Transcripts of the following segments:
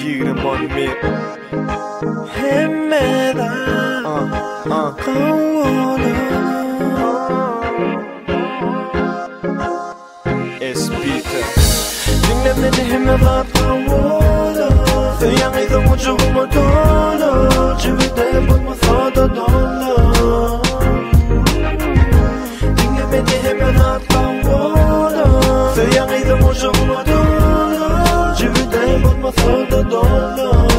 Yigrim on me Hemmeda uh, uh. Kavana S Peter Dinle beni Çivide bulmasa da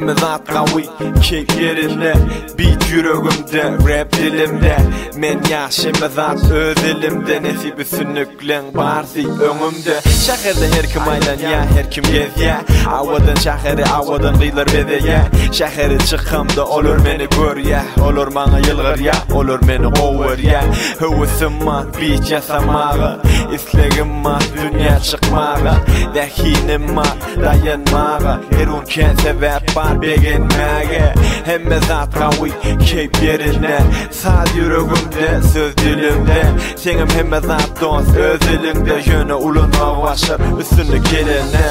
dolu Hem zat qawi keyp yerinde Beat yüreğimde, rap dilimde. Men yaşım zat öz elimde. Nesibi sünüklen barsi öňümde Şaherde her kim aylan ya, her kim gez ya. Avadan şaheri, avadan qıylar bede ya. Şaheri çıkamda olur meni gör ya. Olur mana yılgır ya, olur meni qover ya. Hüvüsüm ma, beat yasamağı İslegim ma, dünya çıkmağı Dehinim ma, dayanmağı Her un ken sebep var beginmege Hemme zat qawi keyp yerine. Saz yüreğimde, söz dilimde. Senim hemme zat dost öz elinde Yöne ulunma başar üstünde gelene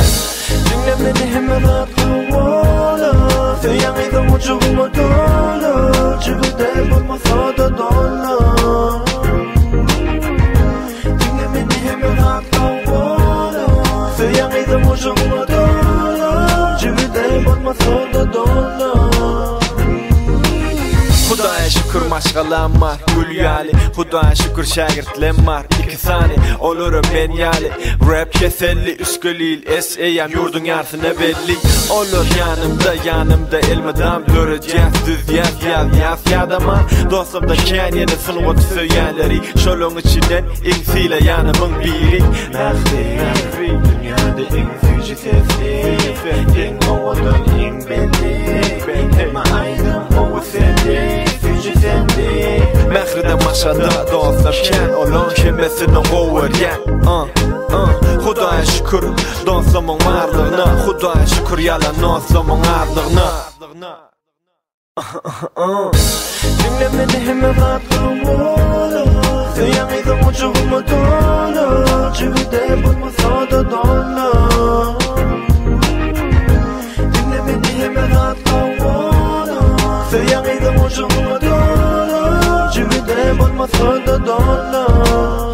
Dinle beni atla Sen yanıydım ucuma dolu. Çivide bulmasa da dolu Dinle beni ucuma dolu. Çivide bulmasa Hudaya şükür maşgalam var gül yali. Hudaya şükür şagirdlem var iki sani Olurum ben yali Rap keselli üskölil es eyem yurdun yarsına belli. Olur yanımda yanımda elmadam Göreceğiz düz yaz yaz yaz yadama Dostum da ken yeni sınıvat söyyenleri Şolun içinden insiyle yanımın biri. Nahri nahri dünyada en sesli En havadan en belli Hem ayrım o seni Füci sendi Mehride maşada dostlar ken Olan kemesini qover ya uh, uh. Hudaya şükür dostlumun varlığına. Hudaya şükür yalan dostlumun arlığına Dinle beni hemen Sen yanıydım ucuma dolu? Çivide bulmasa da dolu ucuma dolu Çivide bulmasa da dolu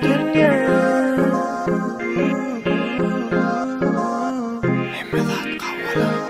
good girl. Emerald Kawala.